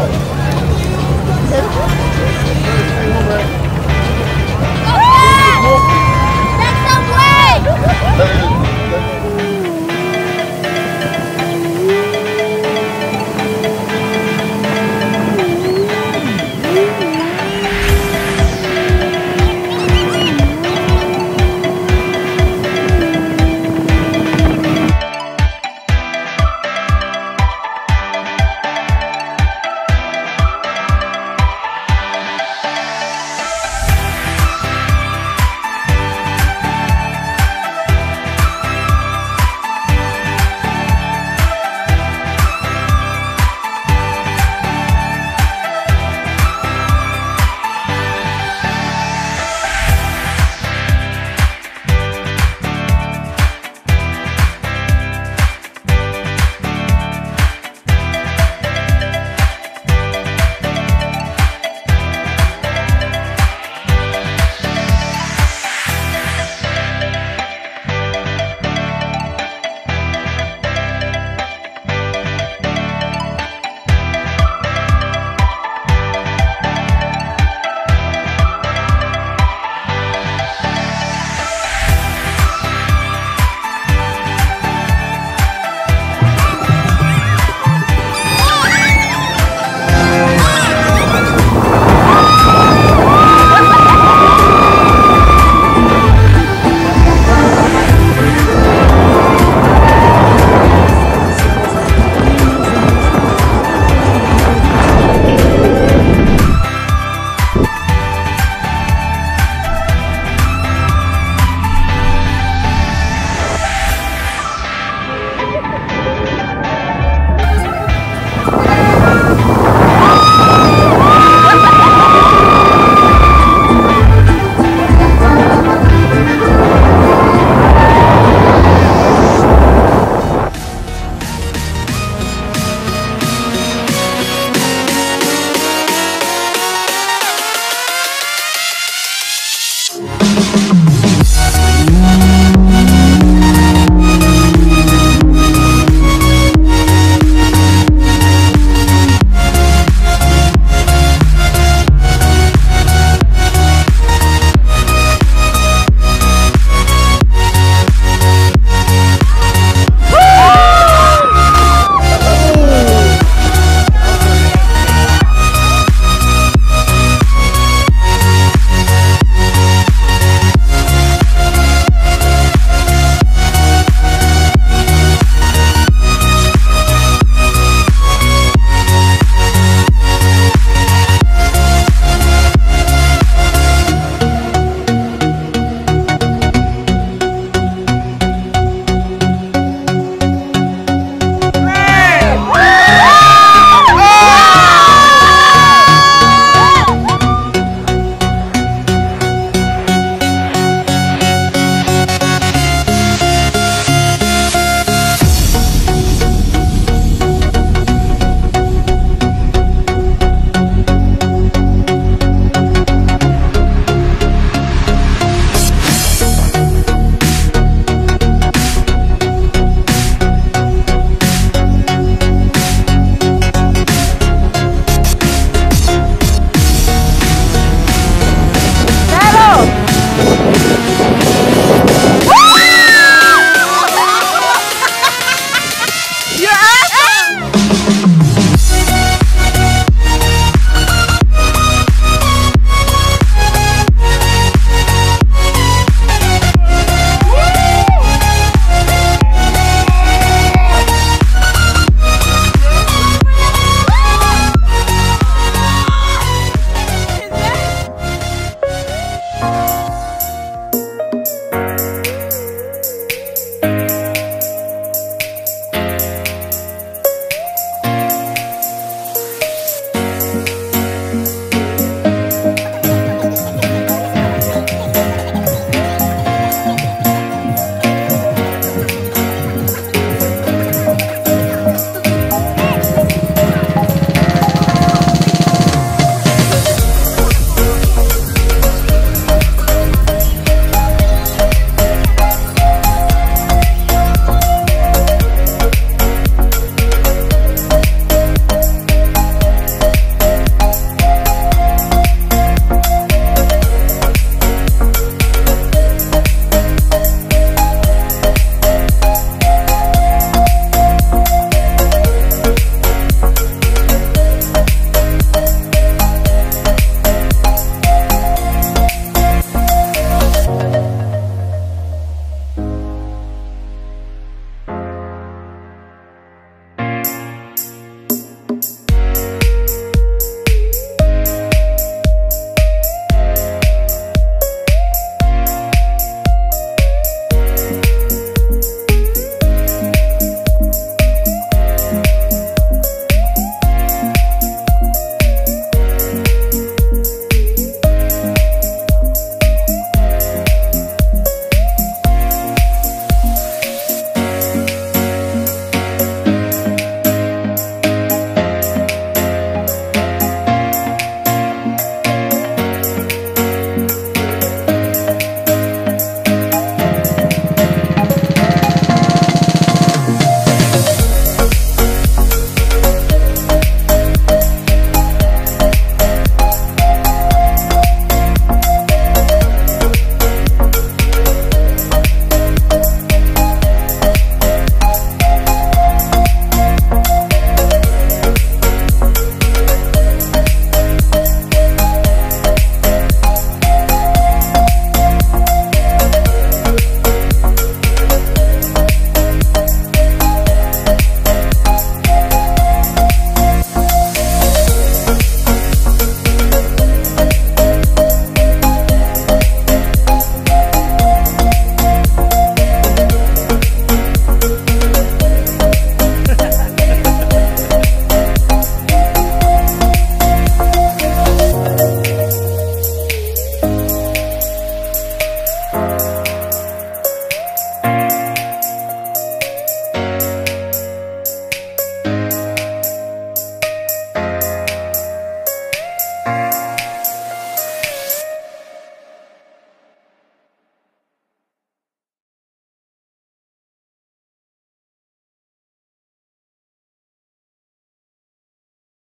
Good.